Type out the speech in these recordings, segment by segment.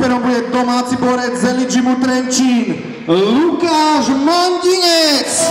superom bude domáci borec z Eligimu Trenčín, Lukáš Mandinec.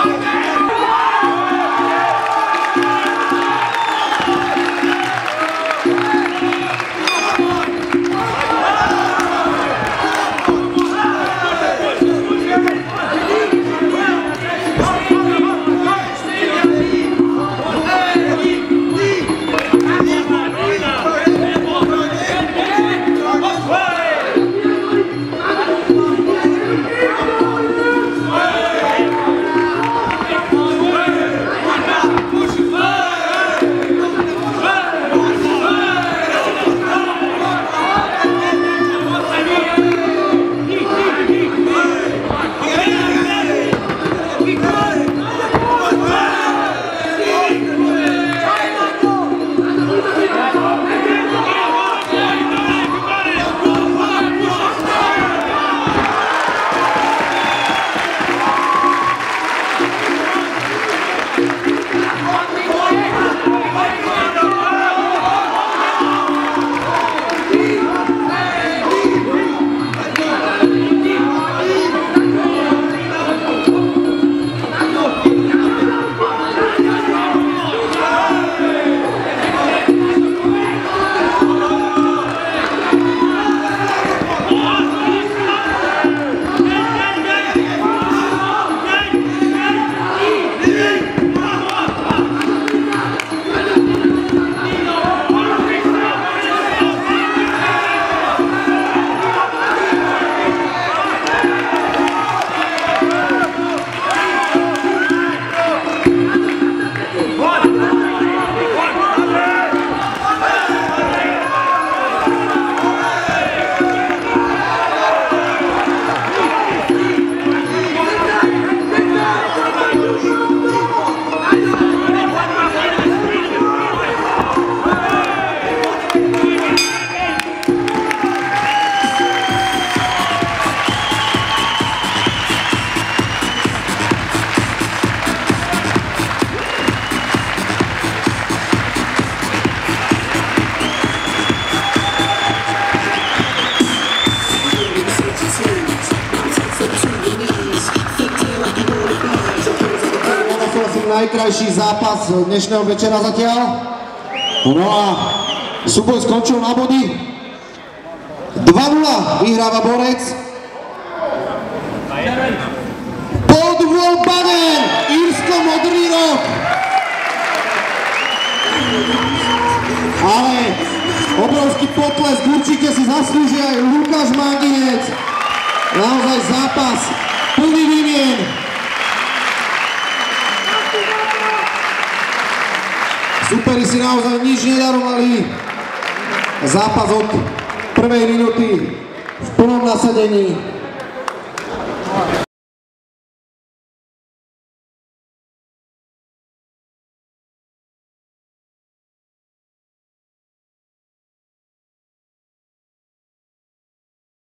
Amen. Najkrajší zápas dnešného večera zatiaľ. No a súboj skončil na body. 2-0 vyhráva Borec. Podvol Baden, Írsko-modrý rok. Ale obrovský potlesk určite si zaslúži aj Lukáš Mandinec. Naozaj zápas plný výmien. Superi si naozaj nič nedarovali. Zápas od prvej minúty v plnom nasadení